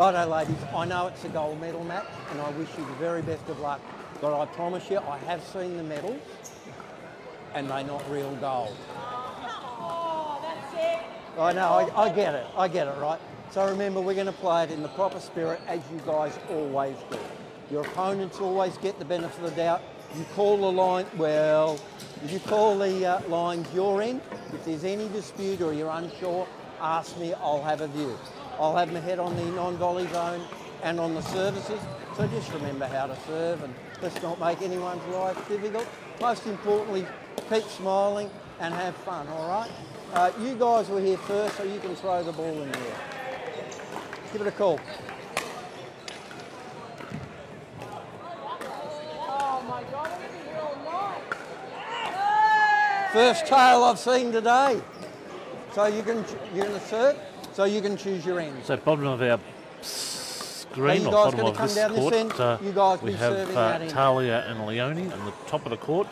Righto, ladies. I know it's a gold medal match, and I wish you the very best of luck. But I promise you, I have seen the medals, and they're not real gold. Oh, that's it. I know, I, I get it, I get it, right? So remember, we're going to play it in the proper spirit as you guys always do. Your opponents always get the benefit of the doubt. You call the line, well, if you call the uh, lines your end, if there's any dispute or you're unsure, ask me, I'll have a view. I'll have my head on the non-volley zone and on the services. So just remember how to serve and let's not make anyone's life difficult. Most importantly, keep smiling and have fun, all right? Uh, you guys were here first, so you can throw the ball in there. Give it a call. First tail I've seen today. So you can you're going to serve, so you can choose your end. So bottom of our screen, or bottom of come this down this court, end? uh, You guys we have uh. Talia and Leona. On the top of the court,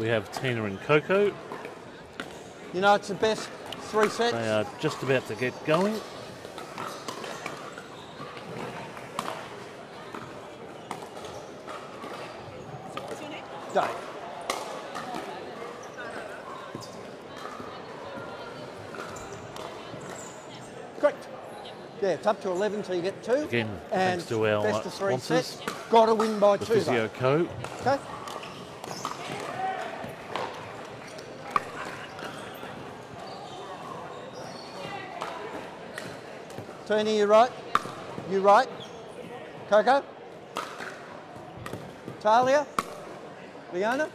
we have Tina and Coco. You know it's the best three sets. They are just about to get going. Yeah, it's up to 11 till you get two. Again, and thanks to our, best of three sponsors. sets. Got to win by The two. Physio Co. Though. Okay. Tony, you right? You right? Coco? Talia? Leona?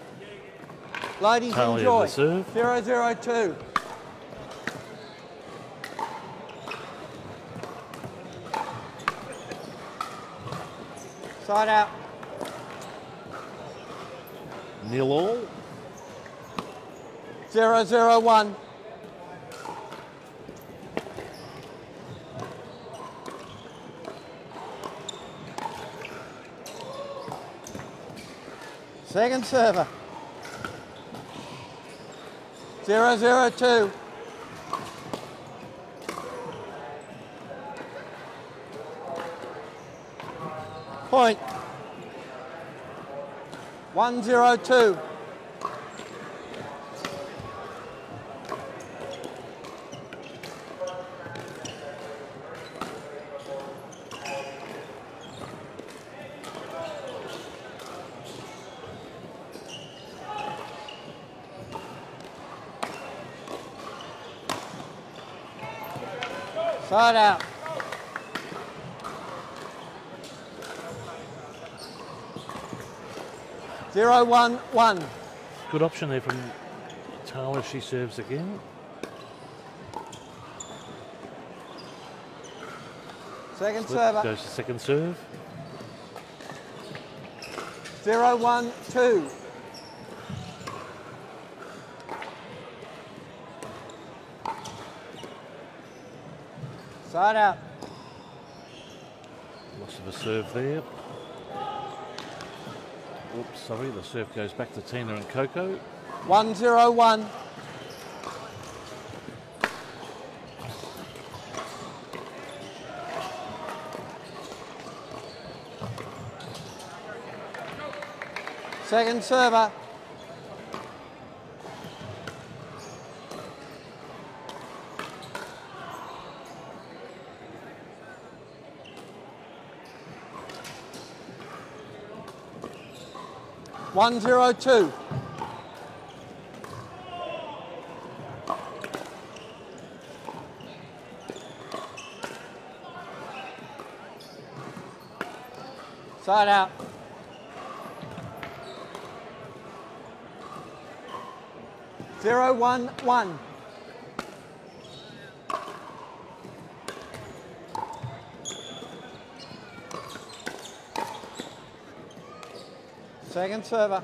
Ladies, Talia enjoy. the serve. Zero zero two. Side out. Nil all. Zero zero one. Second server. Zero zero two. Point. One zero two. Side out. Zero one one. Good option there from Talia. She serves again. Second Flip server. goes to second serve. Zero one two. Side out. Loss of a serve there. Oops, sorry, the serve goes back to Tina and Coco. One zero one. Second server. One zero two. Side out. Zero one one. Second server.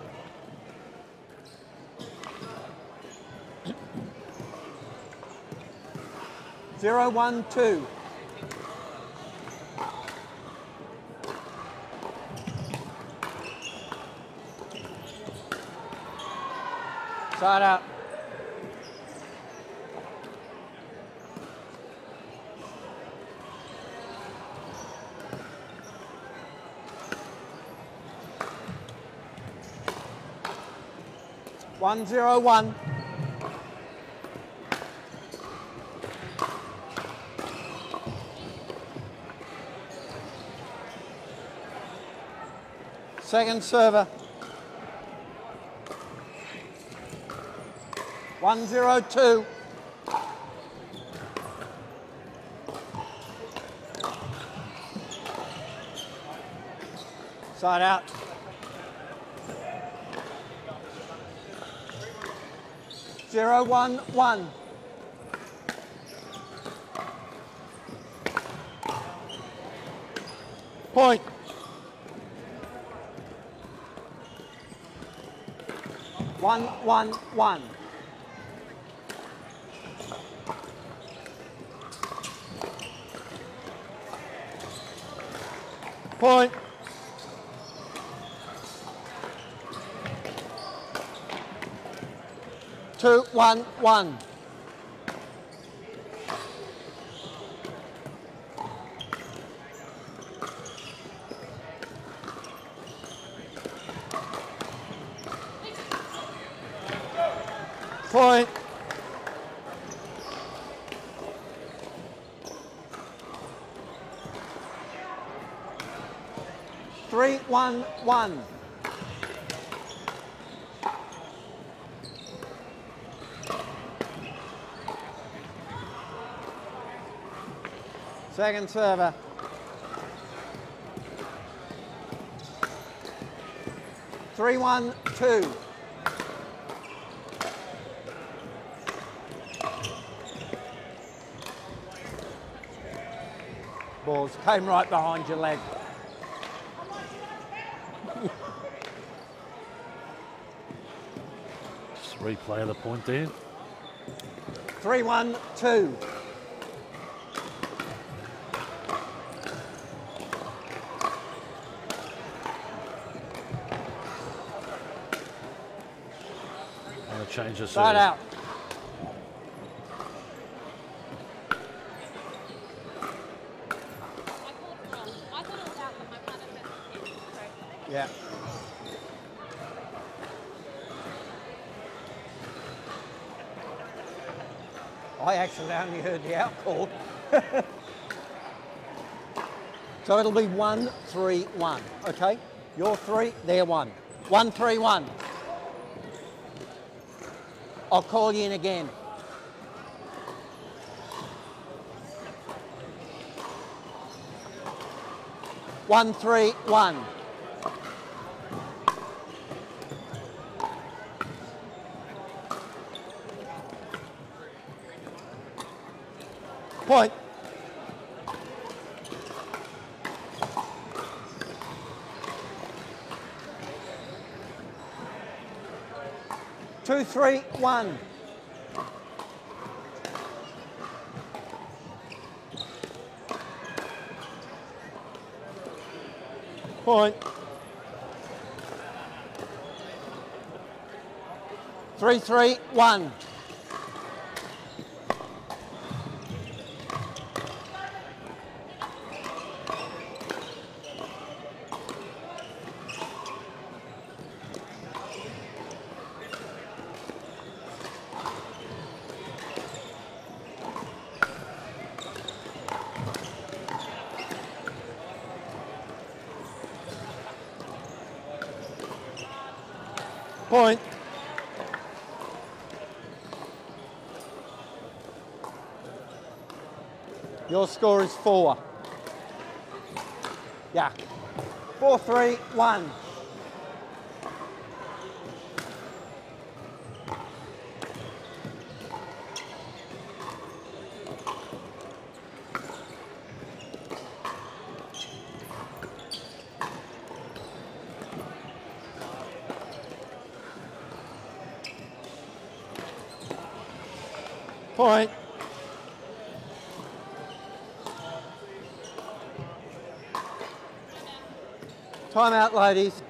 Zero one two. Side out. One zero one. Second server. One zero two. Side out. Zero one one. Point. One one one. Point. Two, one, one. Point. Three, one, one. Second server. Three, one, two. Balls came right behind your leg. Just replay of the point there. Three, one, two. And a change of Side serve. out. I called it wrong. I thought it was out, but my partner said it was in. Sorry. Yeah. I actually only heard the out call. so it'll be one, three, one. Okay? You're three, they're one. One, three, one. I'll call you in again. One, three, one. Point. Two, three, one. Point. Three, three, one. Point. Your score is four. Yeah. Four, three, one. Point. Time out, ladies.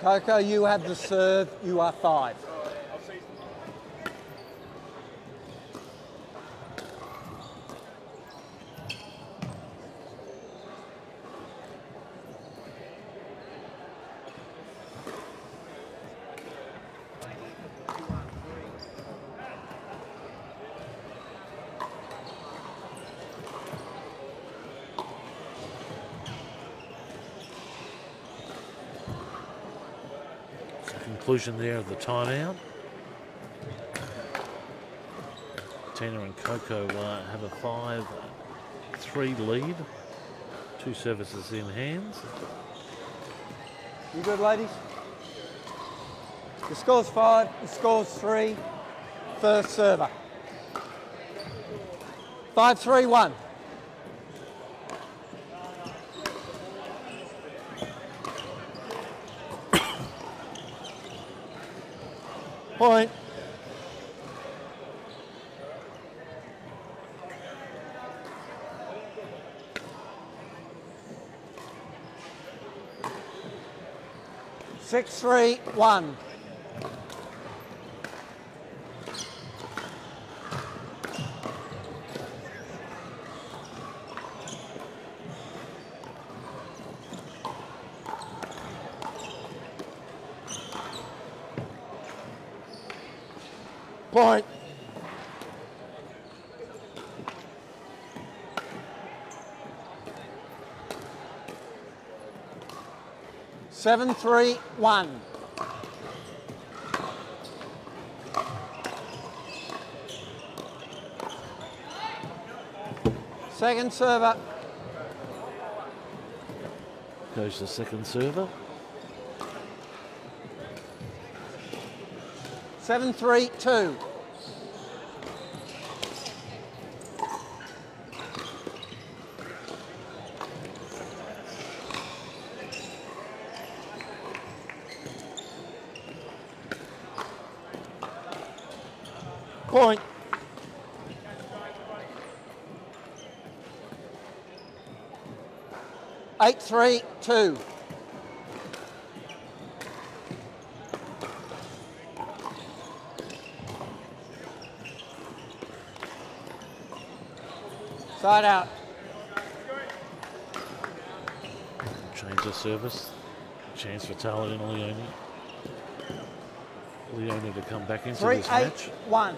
Coco, you have the serve. You are five. Conclusion there of the timeout. Tina and Coco uh, have a 5 3 lead. Two services in hands. You good, ladies? The score's five, the score's three. First server. Five, three, one. Point. Six, three, one. Point. Seven, three, one. Second server. Goes the second server. Seven, three, two. Point. Eight, three, two. Side out. Change of service. Chance for Talia and Leona. Leona to come back into Three, this eight, match. one.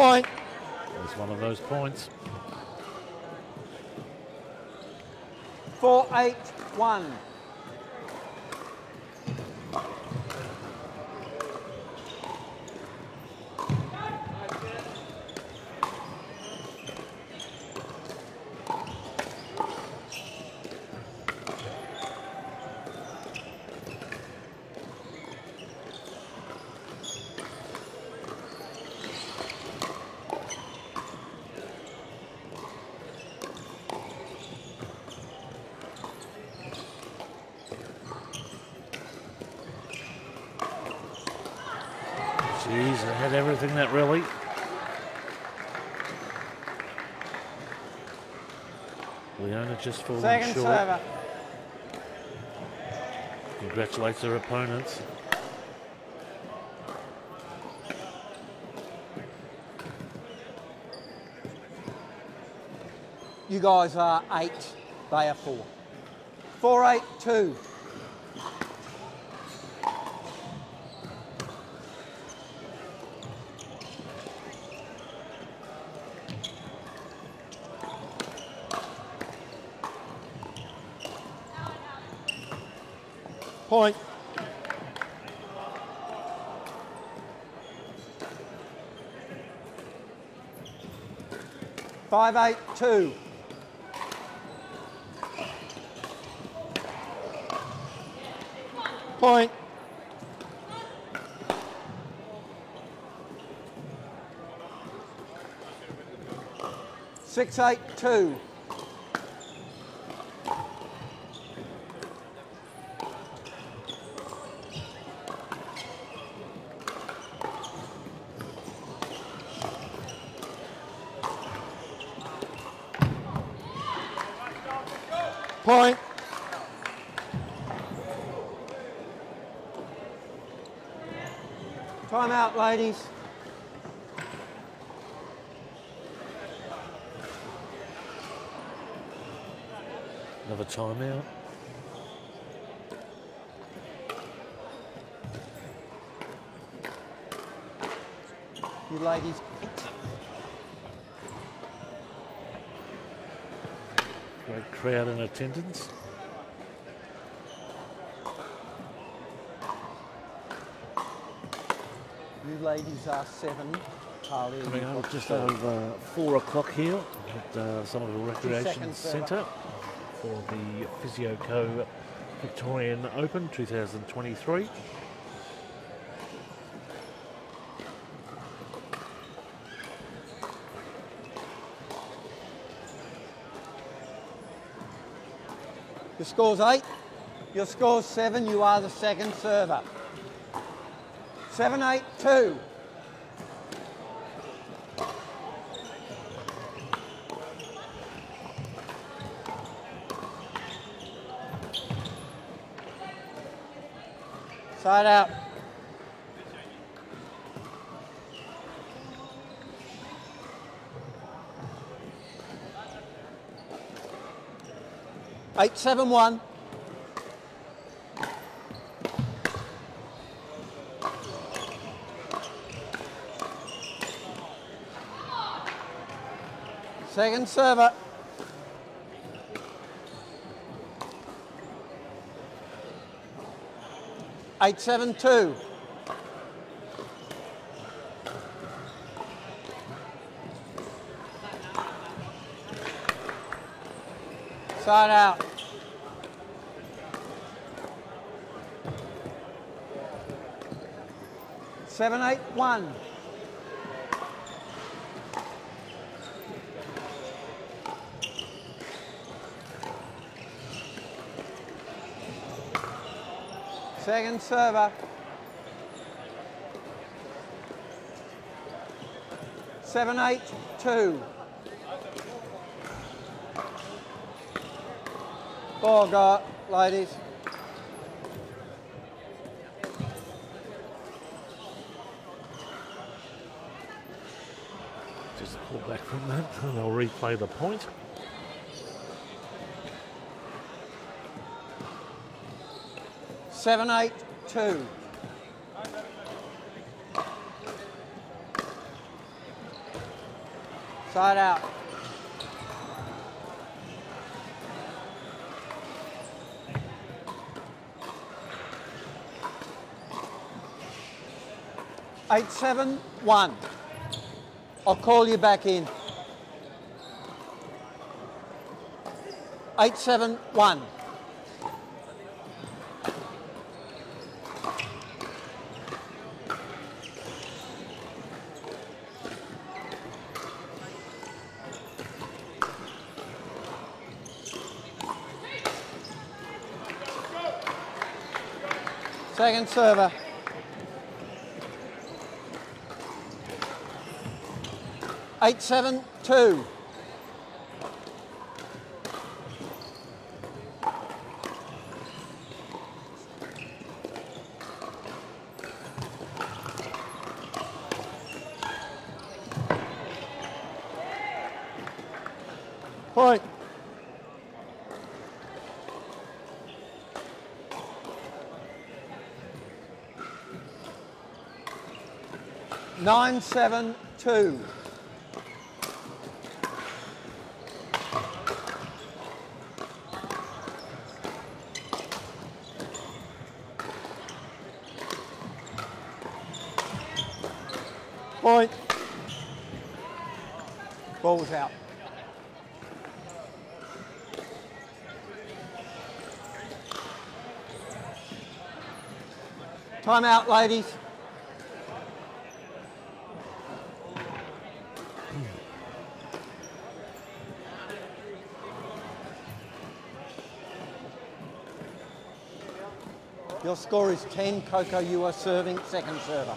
Point. It's one of those points. Four, eight, one. Everything that really. Leona just falling Second short. server. Congratulates her opponents. You guys are eight. They are four. Four, eight, two. Point. Five, eight, two. Point. Six, eight, two. Point. Time out, ladies. Another timeout. You ladies. Great crowd in attendance. You ladies are seven. Coming up just over four o'clock here at uh, Somerville Recreation. Centre for the Physio Co Victorian Open 2023. Your score's eight. Your score's seven. You are the second server. Seven, eight, two. Side out. Eight, seven, one. Second server. Eight, seven, two. Side out. Seven, eight, one. Second server. Seven, eight, two. Got, ladies. Just pull back from that and I'll replay the point. Seven, eight, two. Side out. Eight, seven, one. I'll call you back in. Eight, seven, one. Second server. Eight seven two. Point. Nine seven two. Point. Ball's out. Time out, ladies. Your score is 10. Coco, you are serving second server.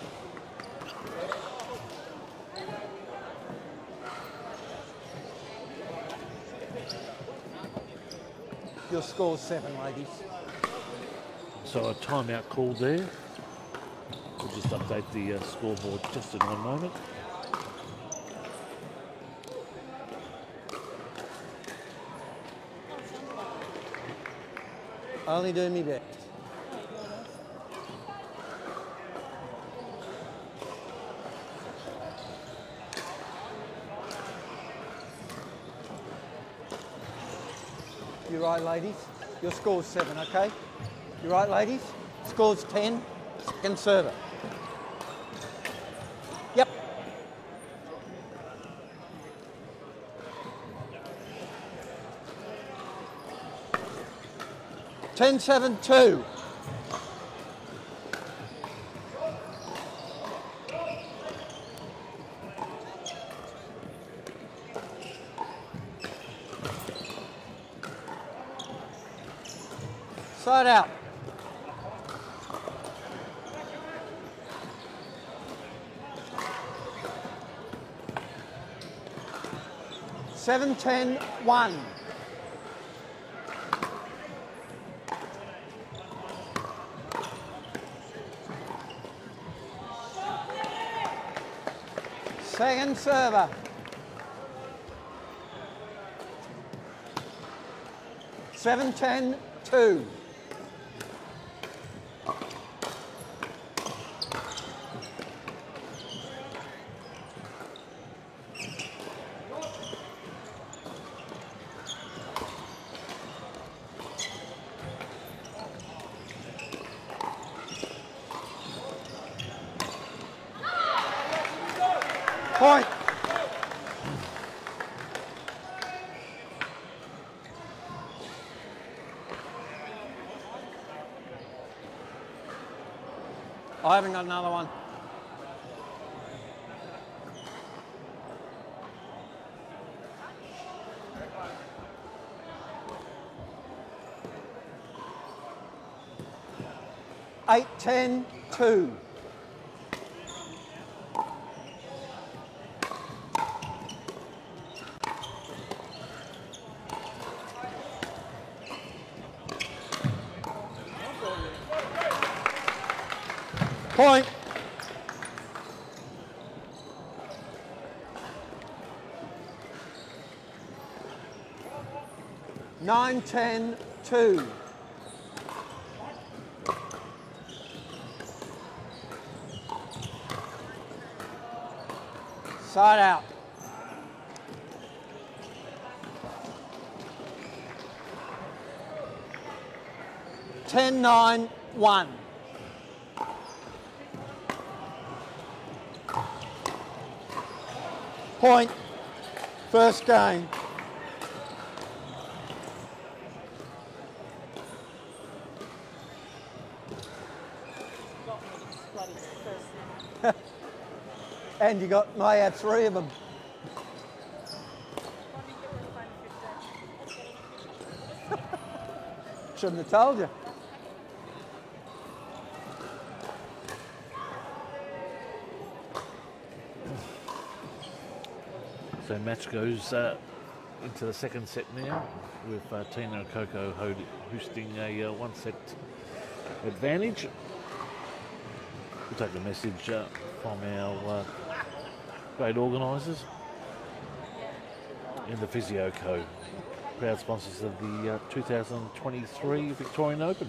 Your score's seven, ladies. So a timeout called there. We'll just update the uh, scoreboard just in one moment. Only do me best. You right, ladies? Your score's seven, okay? You right, ladies? Score's 10. Second server. Yep. Ten seven two. Side out. Seven ten one. Second server. Seven ten two. I haven't got another one. Eight, ten, two. Point. Nine, ten, two. Side out. Ten, nine, one. Point. First game. And you got may have three of them. Shouldn't have told you. So match goes uh, into the second set now with uh, Tina and Coco hosting a uh, one set advantage. We'll take a message uh, from our uh, great organisers in the Physio Co. Proud sponsors of the uh, 2023 Victorian Open.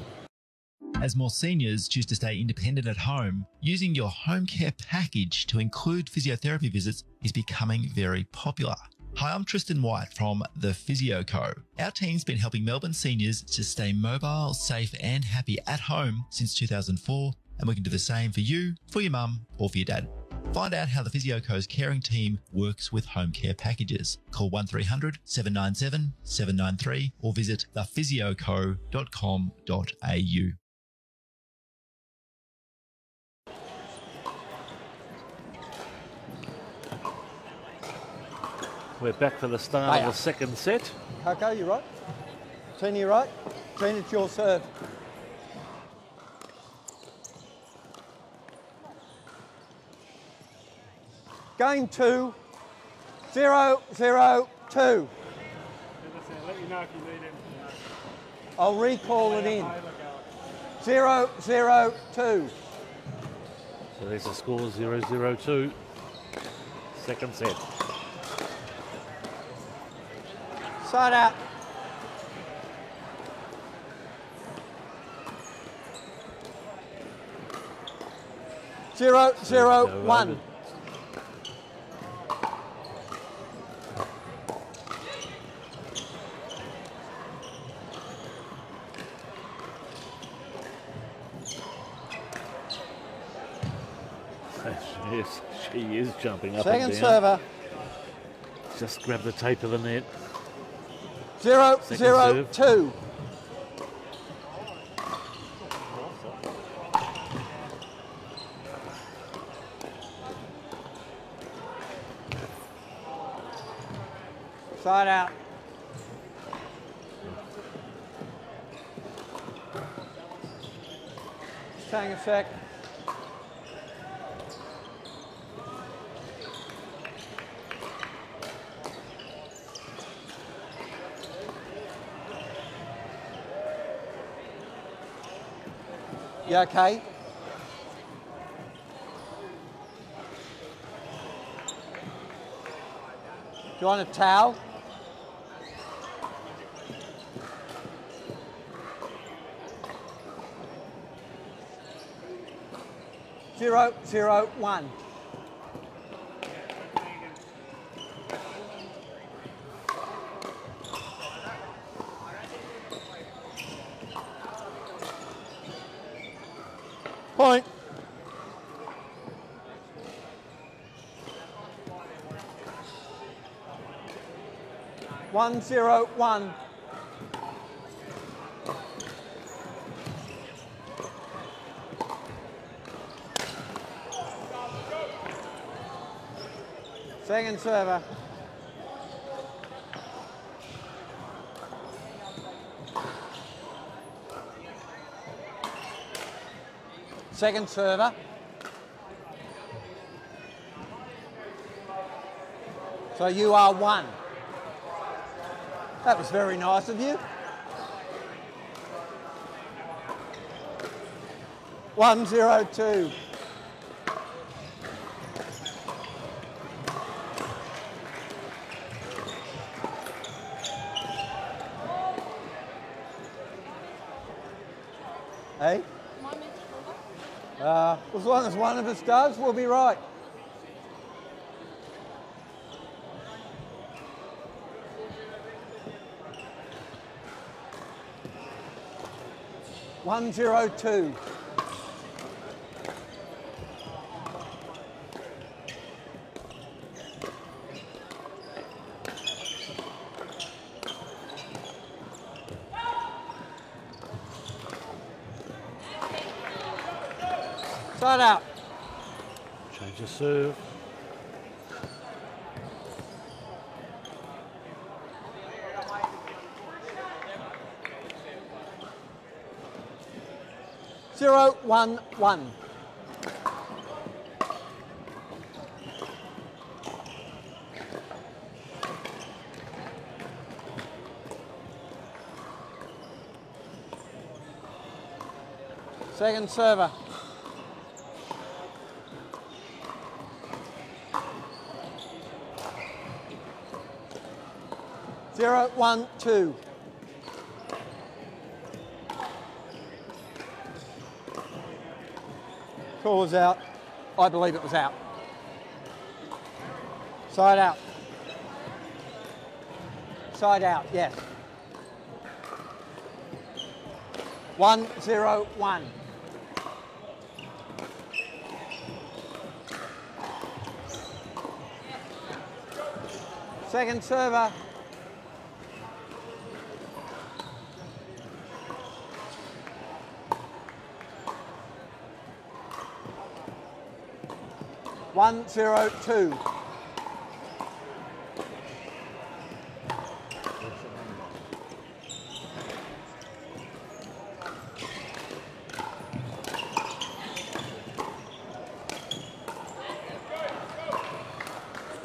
As more seniors choose to stay independent at home, using your home care package to include physiotherapy visits is becoming very popular. Hi, I'm Tristan White from the Physio Co. Our team's been helping Melbourne seniors to stay mobile, safe, and happy at home since 2004, and we can do the same for you, for your mum, or for your dad. Find out how the Physio Co's caring team works with home care packages. Call 1300 797 793 or visit thephysioco.com.au. We're back for the start Hiya. of the second set. Coco, you right? Tina, you right? Tina, it's your serve. Game two, zero, zero, two. Let you know if you need anything. I'll recall it in. Zero, zero, two. So there's the score 0 0 2. Second set. Side out. Zero, zero, one. over. He is jumping up Second and down. server. Just grab the tape of the net. Zero, Second zero, serve. two. Side out. Just hang a sec. You okay? Do you want a towel? Zero, zero, one. One zero one. Second server. Second server. So you are one. That was very nice of you. One zero two. Hey? Am I meant to call Uh, as long as one of us does, we'll be right. One zero two. Zero one one. Second server. Zero one two. Call was out. I believe it was out. Side out. Side out, yes. One, zero, one. Second server. One, zero, two.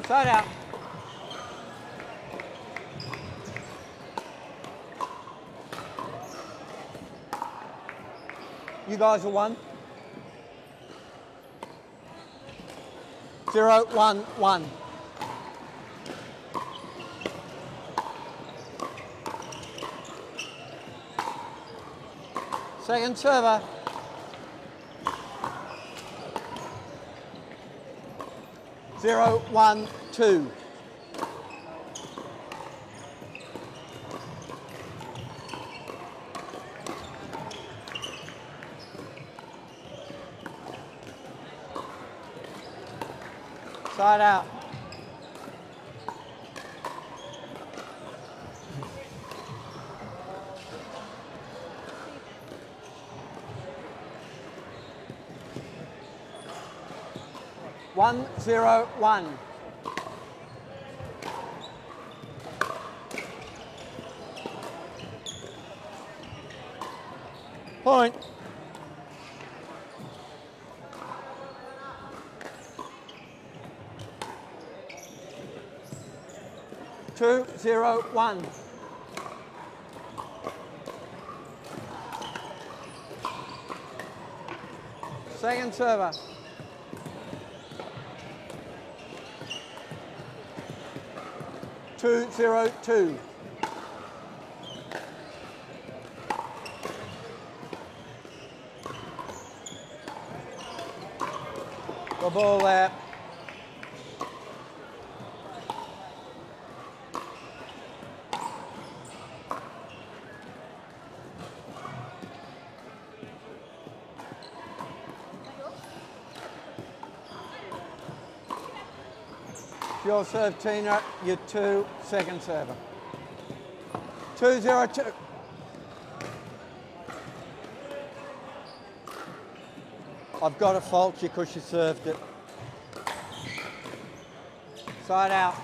Side out. You guys are one. Zero, one, one. Second server. Zero, one, two. Side out. One zero one. Point. Two zero one. Second server. Two zero two. The ball there. Your serve, Tina. Your two, second server. Two zero two. I've got to fault you because you served it. Side out.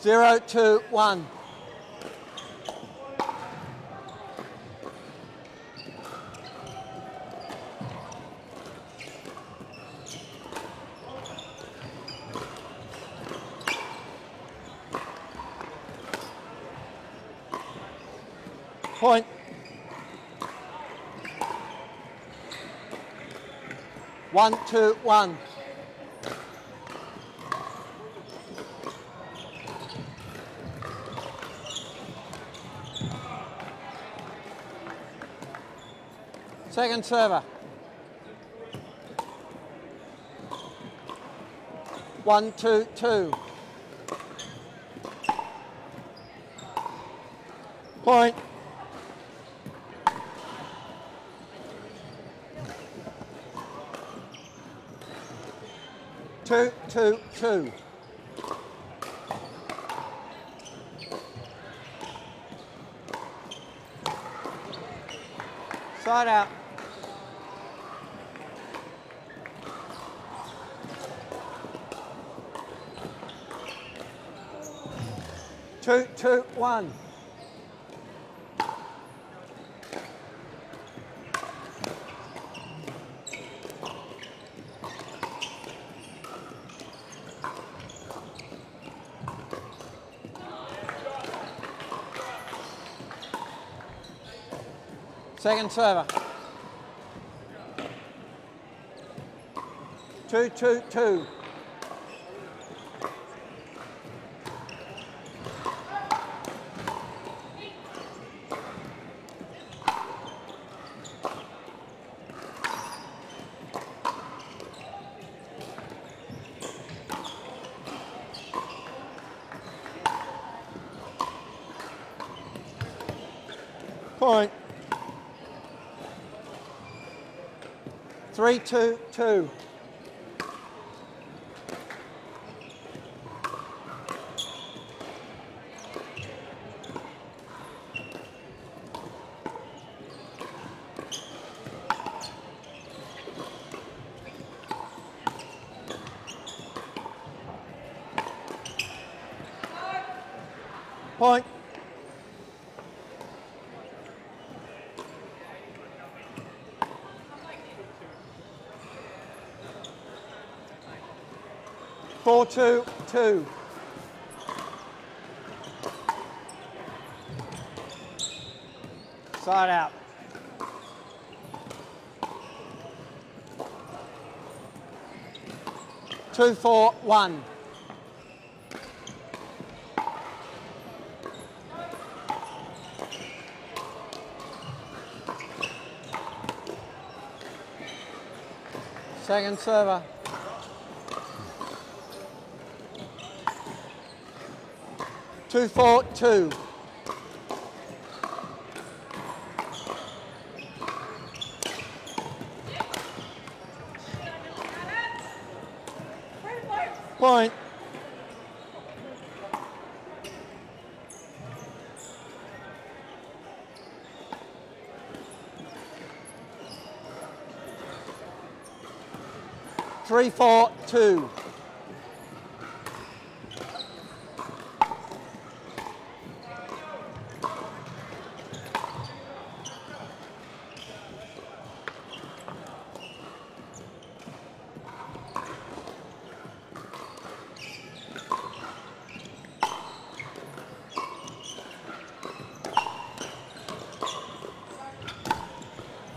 Zero, two, one. Point. One, two, one. Second server. One, two, two. Point. Two, Second server. Two, two, two. Point. Three, two, two. Point. Four, two, two. Side out. Two, four, one. Second server. 242. Point. Three, four, two.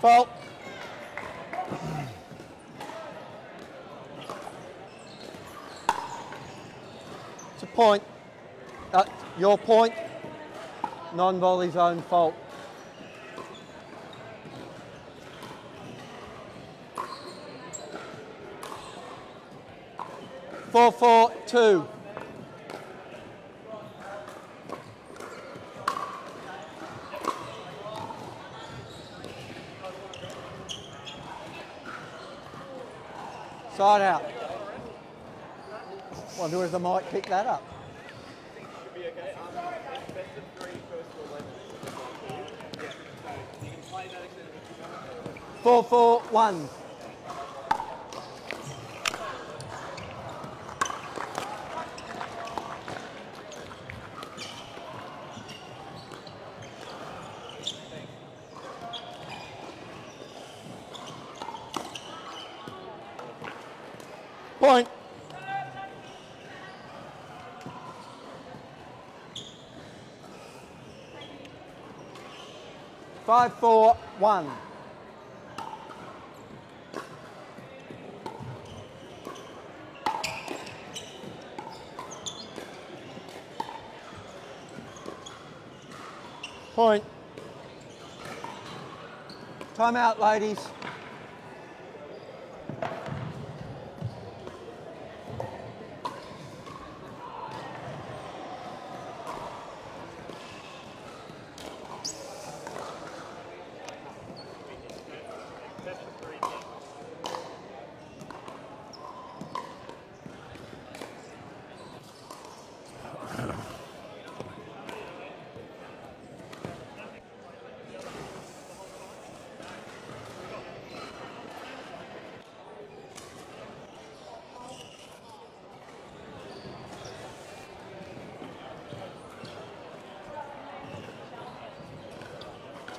Fault. It's a point. Uh, your point. Non-volley zone fault. Four, four, two. Side out. Wonder if they might pick that up. Four, four, one. Point. Five, four, one. Point. Time out, ladies.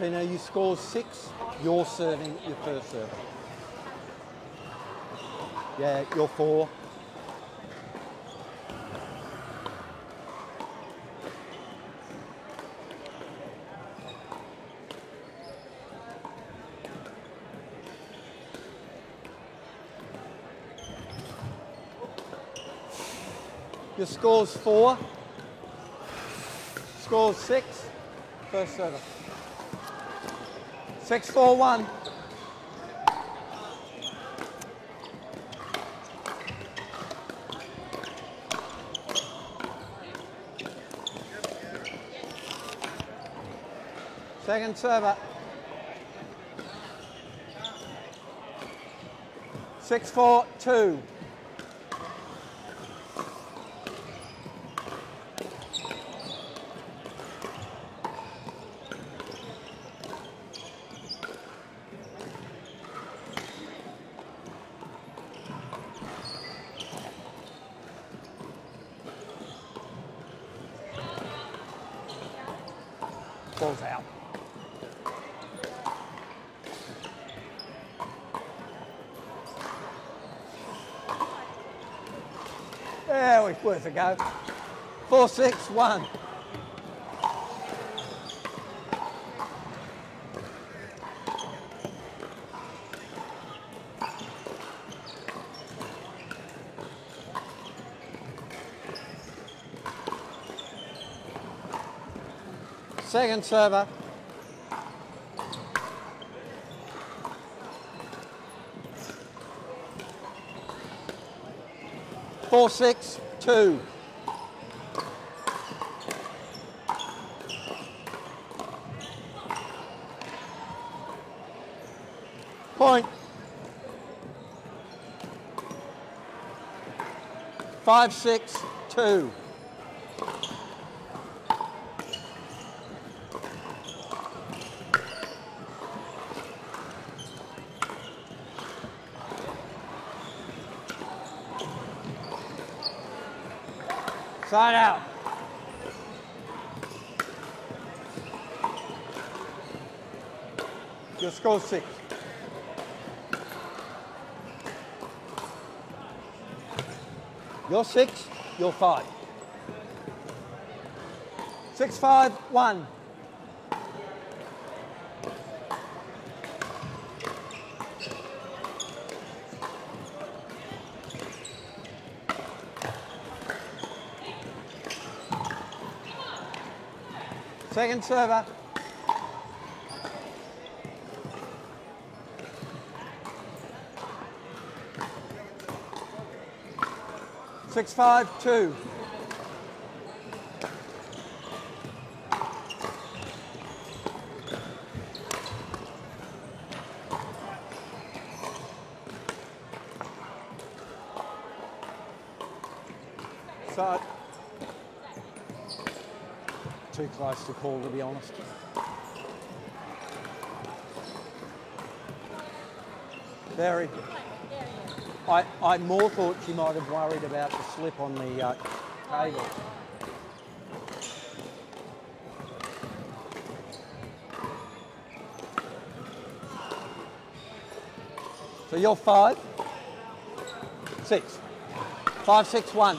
Tina, you score six, you're serving your first serve. Yeah, you're four. Your score's four. Score's six. First server. Six, four, one. Second server. Six, four, two. Ball's out. A go. Four, six, one. Second server. Four, six, two. Point. Five, six, two. Side out. Your score six. You're six, you're five. Six, five, one. Second server. Six, five, two. So, too close to call, to be honest. Very. I, I more thought she might have worried about the slip on the uh, table. So you're five, six, five, six, one.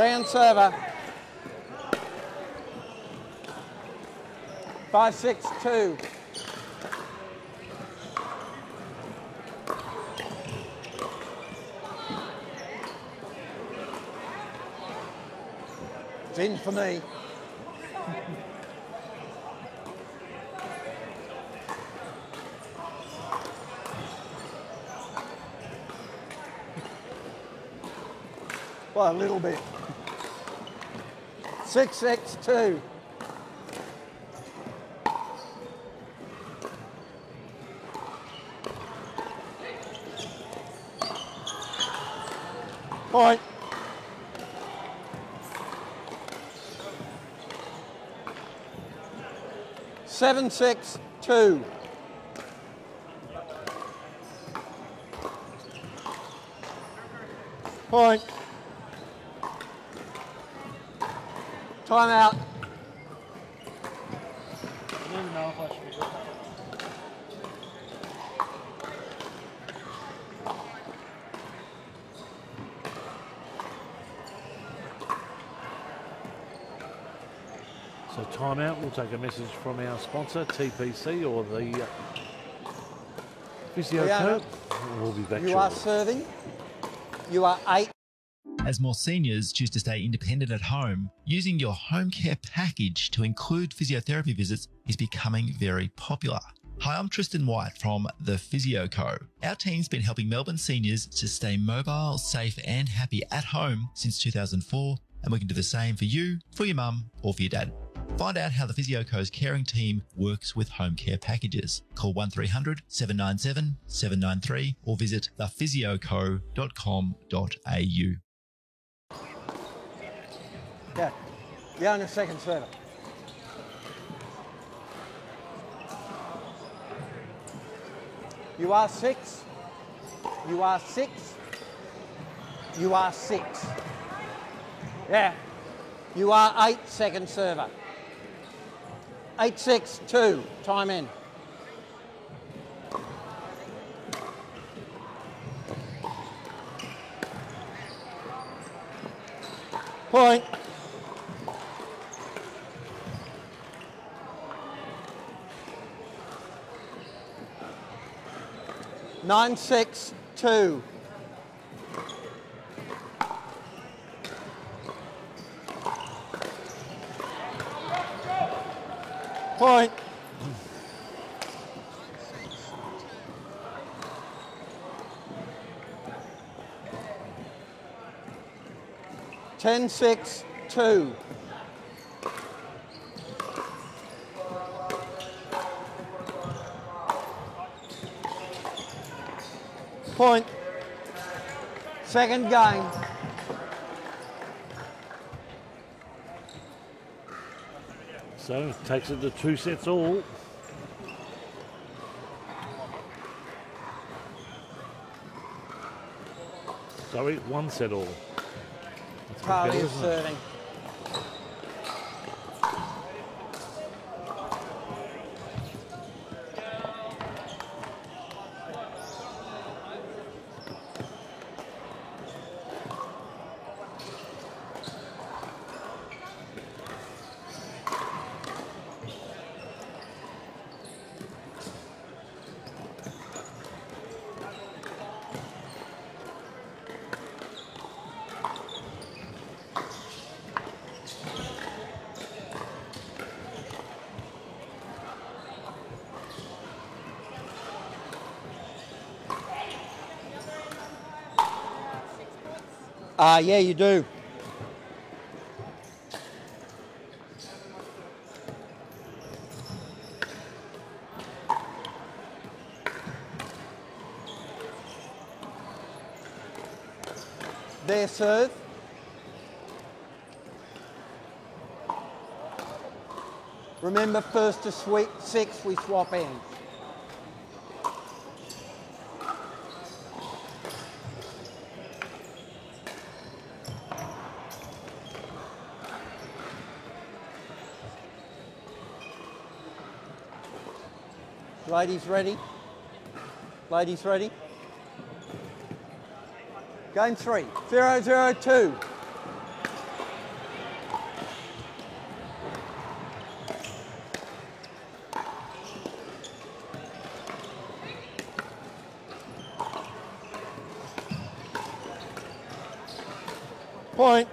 Second server. Five, six, two. It's in for me. Well, a little bit. Six, six, two. Point. Seven, six, two. Point. Good. So timeout. We'll take a message from our sponsor, TPC, or the uh, Physio Rihanna, We'll be back You are serving. You are eight. As more seniors choose to stay independent at home, using your home care package to include physiotherapy visits is becoming very popular. Hi, I'm Tristan White from The Physio Co. Our team's been helping Melbourne seniors to stay mobile, safe, and happy at home since 2004, and we can do the same for you, for your mum, or for your dad. Find out how the Physio Co.'s caring team works with home care packages. Call 1300 797 793 or visit thephysioco.com.au. Yeah. You're on the second server. You are six. You are six. You are six. Yeah. You are eight second server. Eight, six, two. Time in. Point. Nine, six, two. Point. Ten, six, two. Point. Second game. So takes it to two sets all. Sorry, one set all. That's isn't it? serving. Yeah, you do. Their serve. Remember, first to sweep six, we swap ends. Ladies ready? Ladies ready? Game three, zero, zero, two. Point.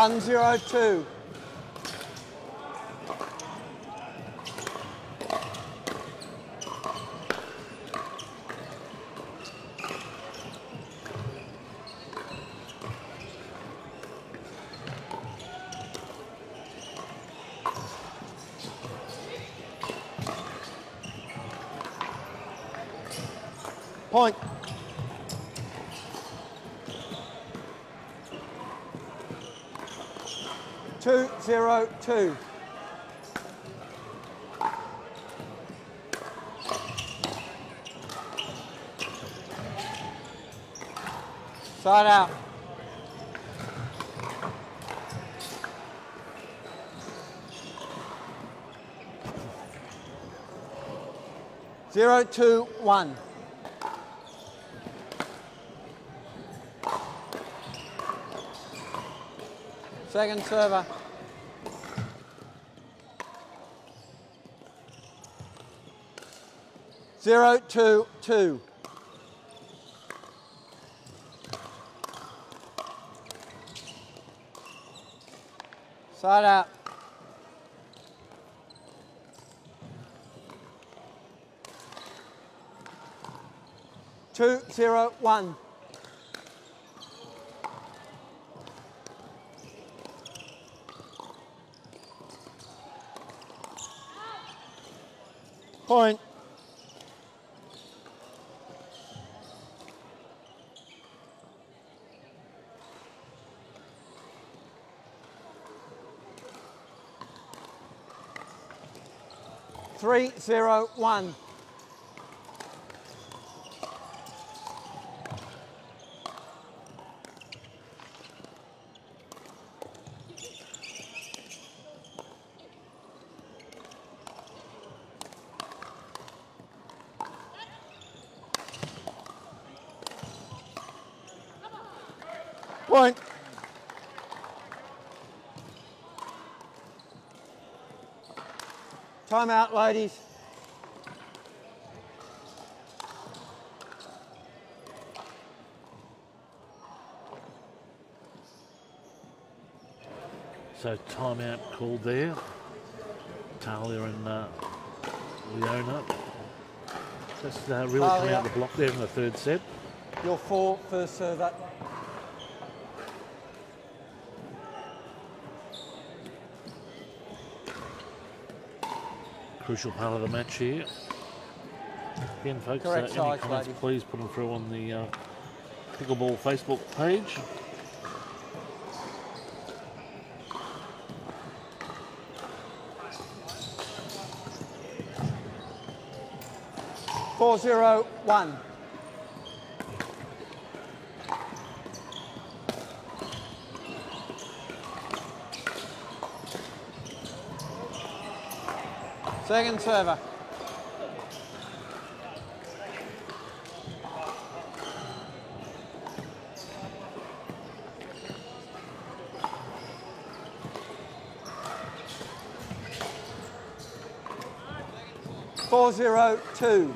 One, zero, two. Point. Two, zero, two. Side out. Zero, two, one. Second server. Zero, two, two. Side out. Two, zero, one. Point. Three, zero, one. Time out, ladies. So timeout called there. Talia and uh, Leona. Just uh, really coming Talia. out the block there in the third set. Your four, first server. Crucial part of the match here. Again, folks, uh, any size, comments, ladies. please put them through on the uh, Pickleball Facebook page. Four zero one. Second server. Four zero two.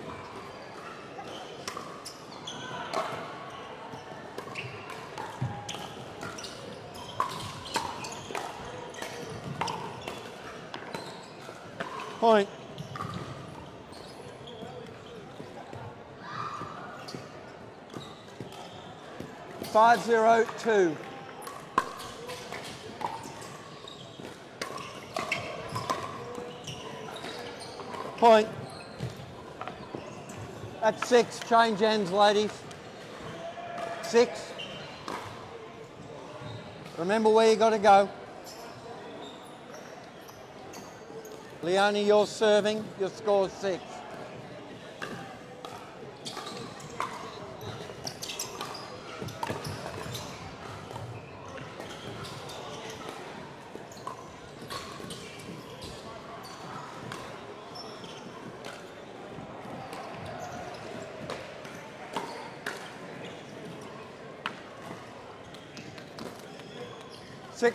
Five zero two. Point. That's six. Change ends, ladies. Six. Remember where you got to go. Leona, you're serving. Your score's six.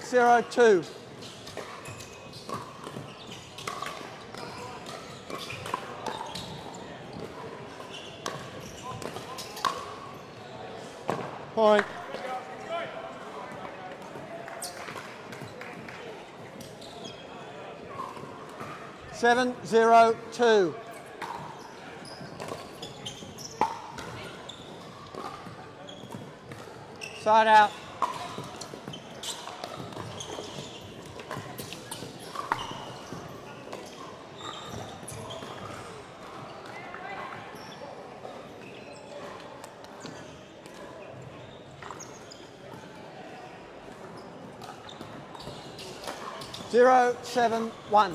Six zero two. Point. Seven zero two. Side out. Zero seven one.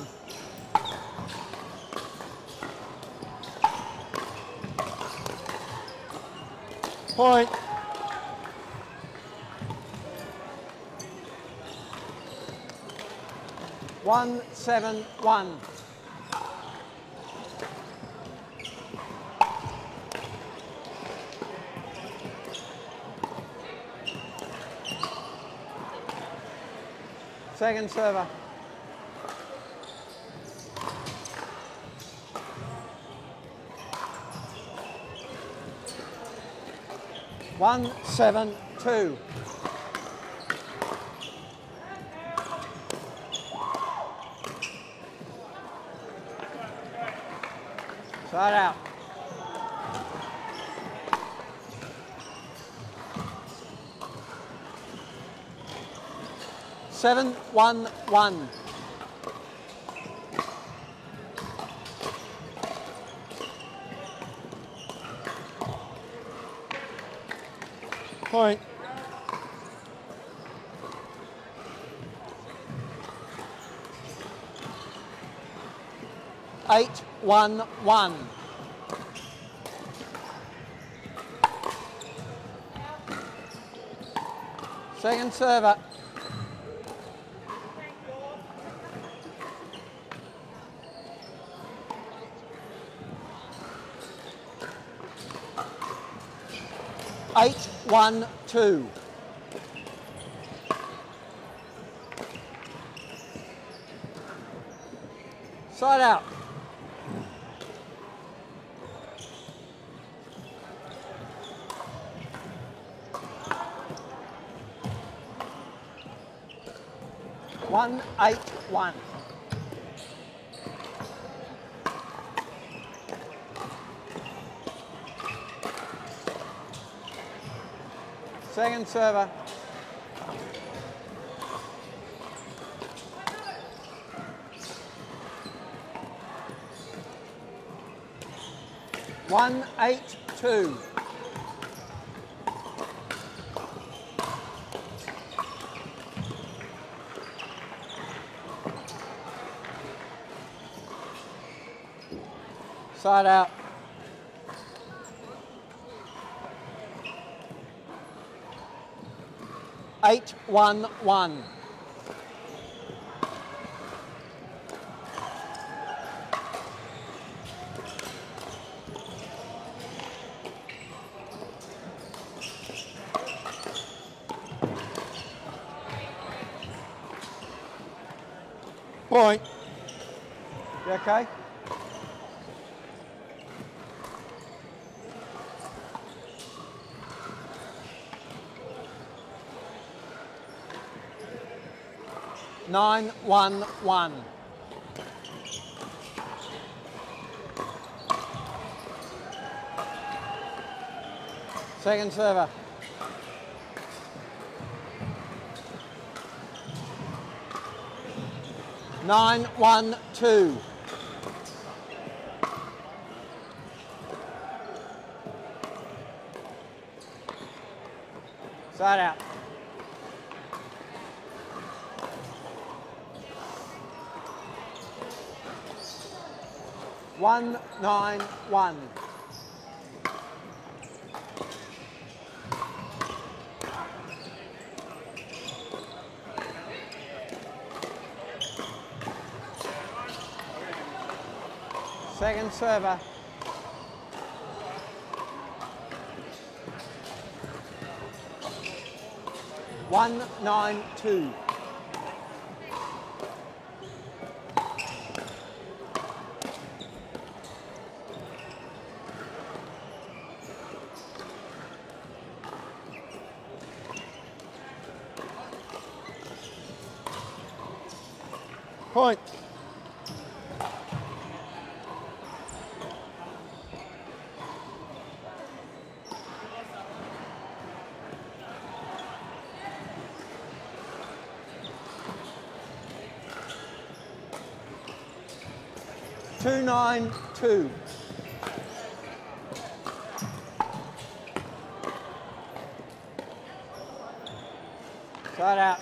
Point. One seven one. Second server. One seven two. Side out. Seven one one. Point. Eight one one. Second server. Eight one two. Side out. One eight one. Second server. One eight two. Side out. Eight one one. Point. You okay? Nine one one. Second server. Nine one two. Side out. One nine one. Second server. One nine two. Point. Two nine two. Side out.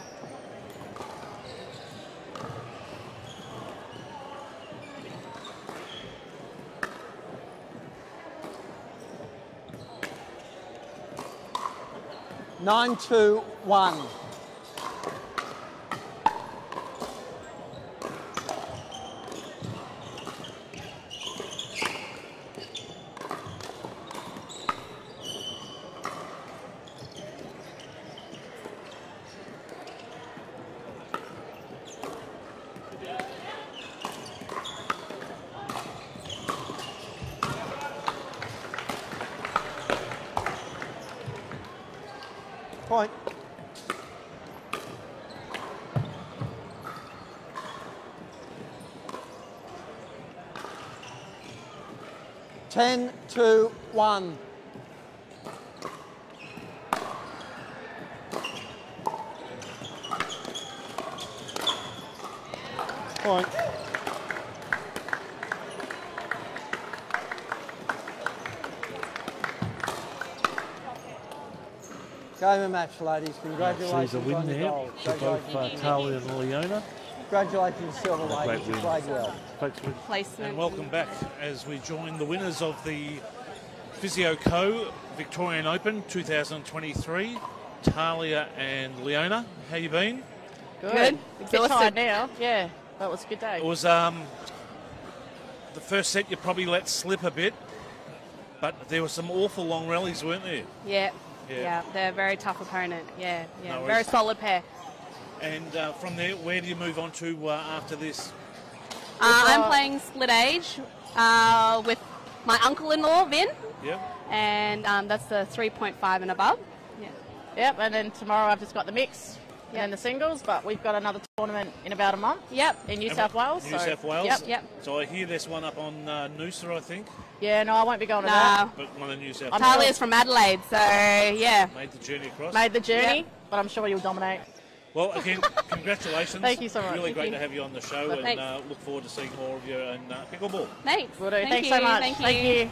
Nine two one. Point. Ten, two, one. Point. Game and match, ladies. Congratulations Sees a win on the there gold. for both uh, Congratulations. Talia and Leona. Congratulations, Silver Great Ladies. You win. played well. Folks, we- Placement. And welcome back as we join the winners of the Physio Co Victorian Open 2023, Talia and Leona. How you been? Good. Good. A bit Exhausted. tired now. Yeah, that was a good day. It was um, the first set you probably let slip a bit, but there were some awful long rallies, weren't there? Yeah. Yeah. yeah. They're a very tough opponent. Yeah. Yeah. No very solid pair. And uh, from there, where do you move on to uh, after this? Uh, I'm playing split age uh, with my uncle-in-law Vin, Yeah. and um, that's the 3.5 and above. Yeah. Yep, and then tomorrow I've just got the mix and Yep. then the singles, but we've got another tournament in about a month Yep. in New And South what- Wales. New so- South Wales. Yep. Yep. So I hear there's one up on uh, Noosa, I think, Yeah, no, I won't be going to that. No. but one in New South I'm Wales. Talia's from Adelaide, so yeah. Made the journey across. Made the journey, Yep. but I'm sure you'll dominate. Well, again, congratulations. Thank you so much. Really Thank great you. to have you on the show, Well, and uh, look forward to seeing more of you in uh, pickleball. Thanks. Will do. Thank Thanks you. so much. Thank you. Thank you.